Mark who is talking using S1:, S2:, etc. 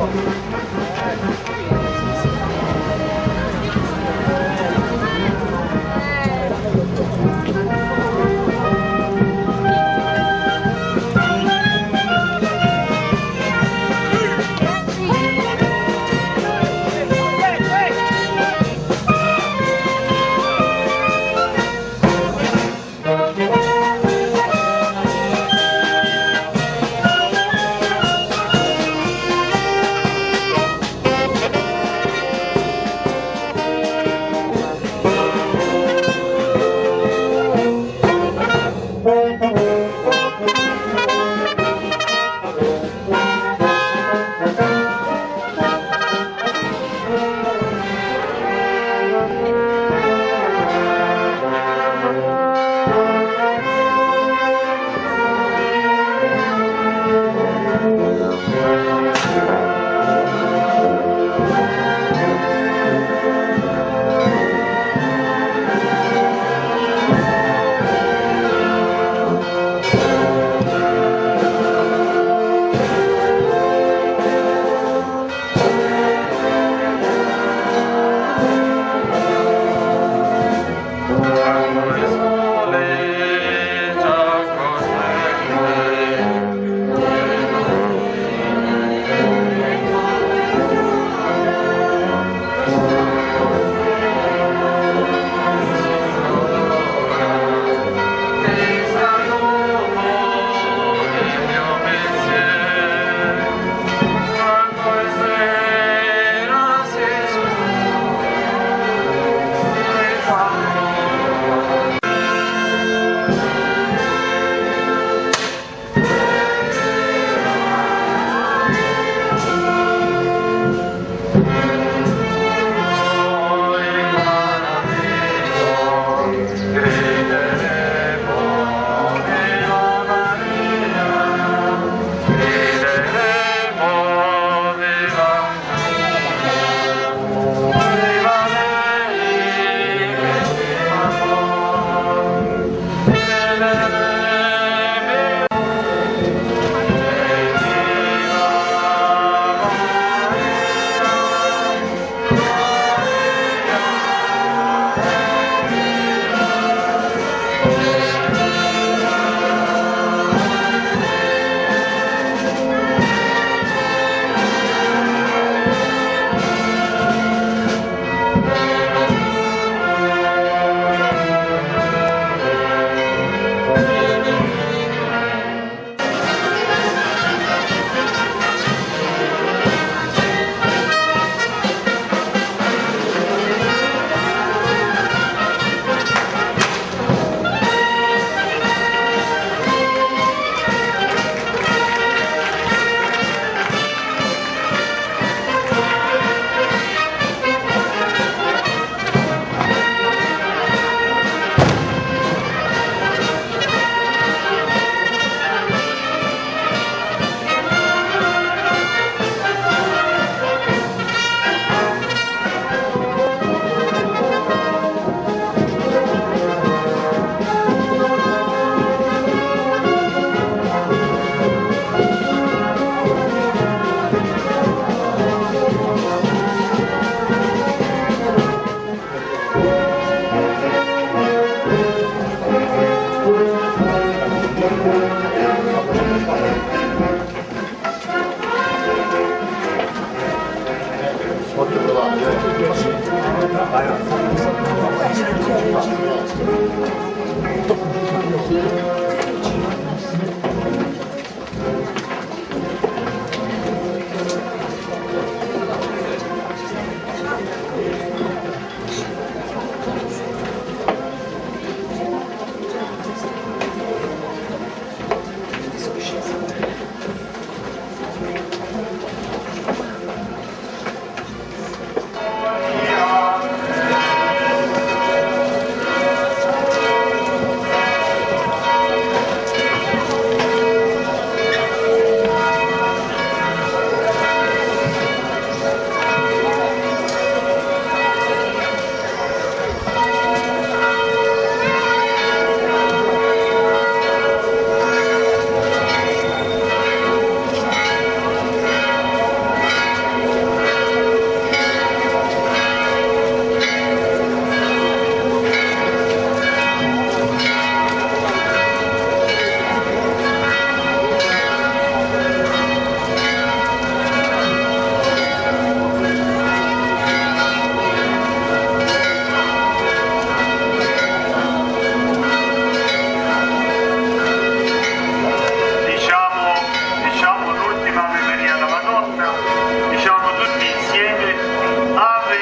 S1: o
S2: Música